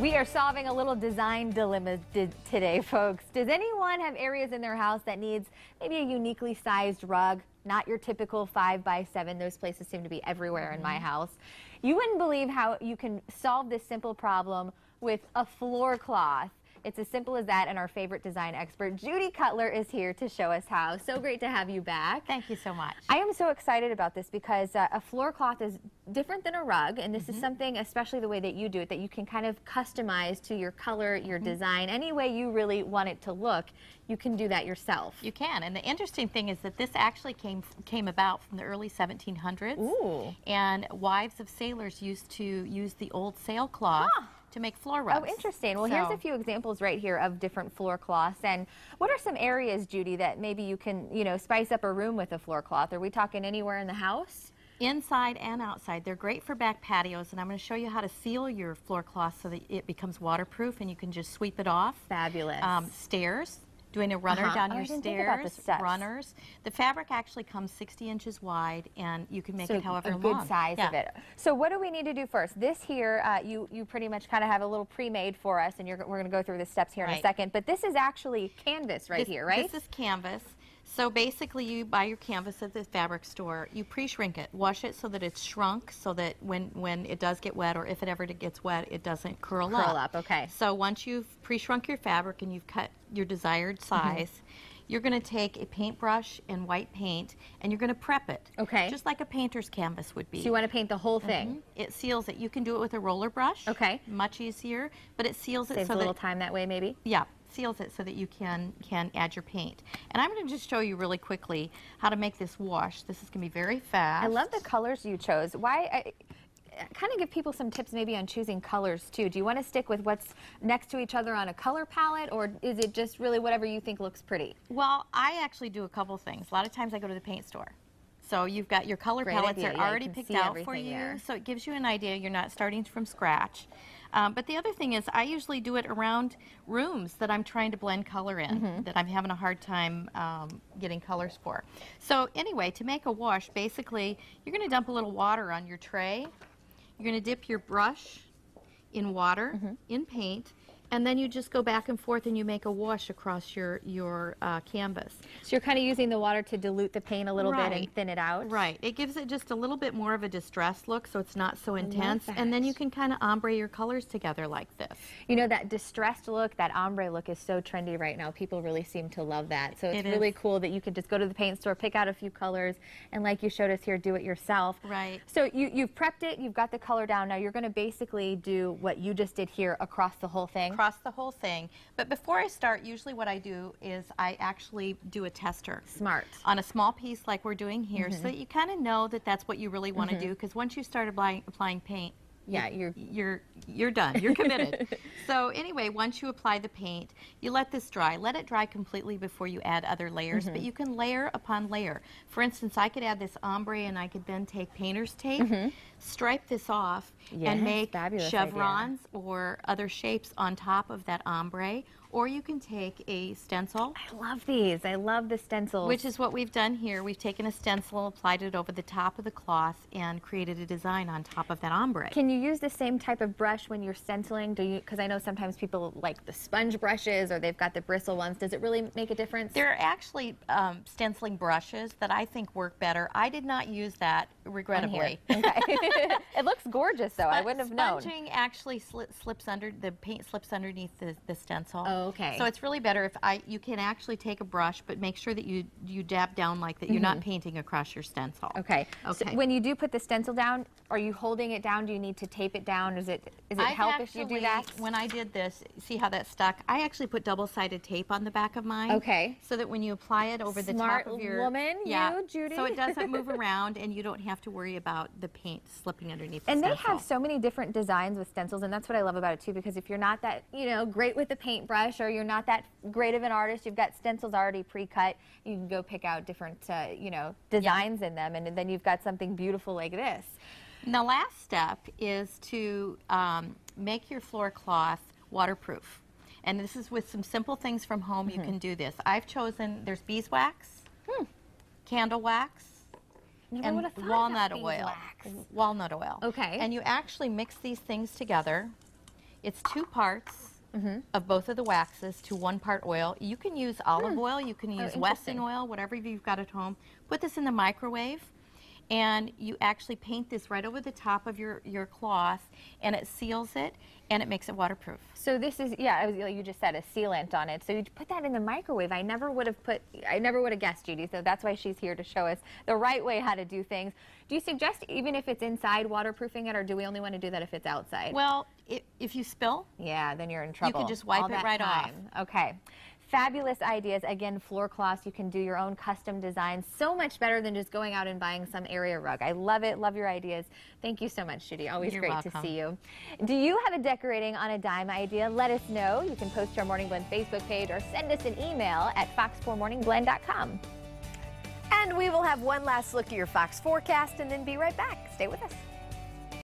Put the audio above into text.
We are solving a little design dilemma today, folks. Does anyone have areas in their house that needs maybe a uniquely sized rug? Not your typical five by seven. Those places seem to be everywhere in my mm-hmm. house. You wouldn't believe how you can solve this simple problem with a floor cloth. It's as simple as that, and our favorite design expert, Judy Cutler, is here to show us how. So great to have you back. Thank you so much. I am so excited about this because uh, a floor cloth is different than a rug, and this mm -hmm. is mm-hmm. something, especially the way that you do it, that you can kind of customize to your color, your mm -hmm. design, any way you really want it to look. You can do that yourself. You can, and the interesting thing is that this actually came came about from the early 1700s. Ooh. And wives of sailors used to use the old sailcloth. Huh to make floor rugs. Oh, interesting. Well, so. here's a few examples right here of different floor cloths. And what are some areas, Judy, that maybe you can, you know, spice up a room with a floor cloth? Are we talking anywhere in the house? Inside and outside. They're great for back patios, and I'm going to show you how to seal your floor cloth so that it becomes waterproof and you can just sweep it off. Fabulous. Um, stairs doing a runner uh -huh. down oh, your stairs, the runners. The fabric actually comes 60 inches wide, and you can make so it however a good size yeah. of it. So what do we need to do first? This here, uh, you you pretty much kind of have a little pre-made for us, and we're going to go through the steps here right. in a second. But this is actually canvas right this, here, right? This is canvas. So basically you buy your canvas at the fabric store, you pre-shrink it, wash it so that it's shrunk so that when, when it does get wet or if it ever gets wet, it doesn't curl, curl up. Curl up, okay. So once you've pre-shrunk your fabric and you've cut your desired mm-hmm. size, mm -hmm. you're going to take a paintbrush and white paint and you're going to prep it. Okay. Just like a painter's canvas would be. So you want to paint the whole thing? Mm -hmm. It seals it. You can do it with a roller brush. Okay. Much easier, but it seals Saves it so a little time that way maybe? Yeah seals it so that you can, can add your paint. And I'm going to just show you really quickly how to make this wash. This is going to be very fast. I love the colors you chose. Why? I, kind of give people some tips maybe on choosing colors too. Do you want to stick with what's next to each other on a color palette or is it just really whatever you think looks pretty? Well, I actually do a couple things. A lot of times I go to the paint store. So you've got your color Great palettes idea. are yeah, already picked out for you. There. So it gives you an idea. You're not starting from scratch. Um, but the other thing is I usually do it around rooms that I'm trying to blend color in, mm -hmm. that I'm having a hard time um, getting colors for. So anyway, to make a wash, basically you're going to dump a little water on your tray. You're going to dip your brush in water, mm -hmm. in paint, and then you just go back and forth and you make a wash across your your uh, canvas. So you're kind of using the water to dilute the paint a little right. bit and thin it out. Right. It gives it just a little bit more of a distressed look, so it's not so intense. And then you can kind of ombre your colors together like this. You know that distressed look, that ombre look is so trendy right now. People really seem to love that. So it's it really cool that you can just go to the paint store, pick out a few colors, and like you showed us here, do it yourself. Right. So you you've prepped it, you've got the color down. Now you're going to basically do what you just did here across the whole thing across the whole thing. But before I start, usually what I do is I actually do a tester. Smart. On a small piece like we're doing here mm -hmm. so that you kind of know that that's what you really want to mm -hmm. do because once you start applying, applying paint, yeah, you're you're you're done. You're committed. so anyway, once you apply the paint, you let this dry. Let it dry completely before you add other layers, mm -hmm. but mm-hmm. you can layer upon layer. For instance, I could add this ombre and I could then take painter's tape, mm -hmm. stripe this off yes, and make chevrons idea. or other shapes on top of that ombre or you can take a stencil. I love these. I love the stencils. Which is what we've done here. We've taken a stencil, applied it over the top of the cloth, and created a design on top of that ombre. Can you use the same type of brush when you're stenciling? Do you? Because I know sometimes people like the sponge brushes or they've got the bristle ones. Does it really make a difference? There are actually um, stenciling brushes that I think work better. I did not use that, regrettably. Okay. it looks gorgeous, though. I wouldn't have known. Sponging actually slips under, the paint slips underneath the, the stencil. Oh, okay. So it's really better if I you can actually take a brush, but make sure that you you dab down like that. You're mm -hmm. not mm-hmm. painting across your stencil. Okay. Okay. So when you do put the stencil down, are you holding it down? Do you need to tape it down? Is it is it I've help actually, if you do that? When I did this, see how that stuck? I actually put double-sided tape on the back of mine. Okay. So that when you apply it over Smart the top of your woman, yeah, you, Judy. So it doesn't move around, and you don't have to worry about the paint slipping underneath. and the they have so many different designs with stencils, and that's what I love about it too. Because if you're not that you know great with the paintbrush, or you're not that great of an artist, you've got stencils already pre-cut, you can go pick out different, uh, you know, designs in them, and then you've got something beautiful like this. And the last step is to um, make your floor cloth waterproof. And this is with some simple things from home, mm -hmm. you mm-hmm. can do this. I've chosen, there's beeswax, hmm. candle wax, and walnut oil. Wax. Walnut oil. Okay. And you actually mix these things together It's two parts mm -hmm. of both of the waxes to one part oil. You can use olive mm. oil, you can oh, use oh, Wesson oil, whatever you've got at home. Put this in the microwave and you actually paint this right over the top of your, your cloth and it seals it and it makes it waterproof. So this is, yeah, was, like you just said, a sealant on it. So you put that in the microwave. I never would have put, I never would have guessed, Judy. So that's why she's here to show us the right way how to do things. Do you suggest even if it's inside waterproofing it or do we only want to do that if it's outside? Well, if, if you spill. Yeah, then you're in trouble. You can just wipe it right time. off. Okay fabulous ideas. Again, floor cloths, you can do your own custom designs. So much better than just going out and buying some area rug. I love it. Love your ideas. Thank you so much, Judy. Always You're great welcome. to see you. Do you have a decorating on a dime idea? Let us know. You can post to our Morning Blend Facebook page or send us an email at fox4morningblend.com. And we will have one last look at your Fox forecast and then be right back. Stay with us.